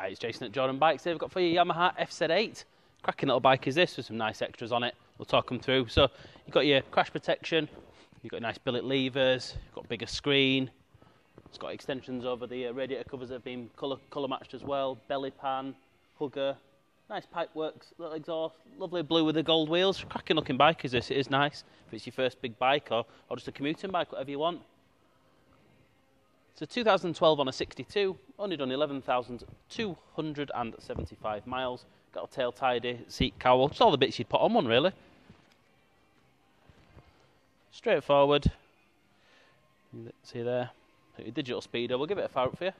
Hi, it's Jason at Jordan Bikes. They've got for you Yamaha FZ8. Cracking little bike is this with some nice extras on it. We'll talk them through. So you've got your crash protection, you've got nice billet levers, you've got bigger screen. It's got extensions over the uh, radiator covers that have been colour, colour matched as well. Belly pan, hugger, nice Pipewerx, little exhaust, lovely blue with the gold wheels. Cracking looking bike is this. It is nice if it's your first big bike or, or just a commuting bike, whatever you want. So 2012 on a 62, only done 11,275 miles. Got a tail tidy, seat cowl, just all the bits you'd put on one really. Straightforward. See there, your digital speedo. We'll give it a fire up for you.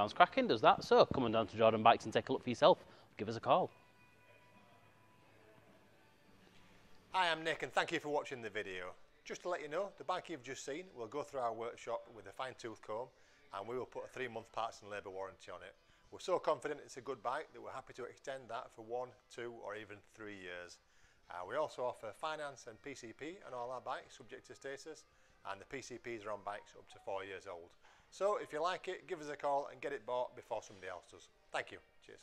Sounds cracking, does that? So come on down to Jordan Bikes and take a look for yourself. Give us a call. Hi, I'm Nick and thank you for watching the video. Just to let you know, the bike you've just seen will go through our workshop with a fine tooth comb and we will put a three month parts and labour warranty on it. We're so confident it's a good bike that we're happy to extend that for one, two or even three years. Uh, we also offer finance and PCP on all our bikes subject to status and the PCPs are on bikes up to four years old. So if you like it, give us a call and get it bought before somebody else does. Thank you. Cheers.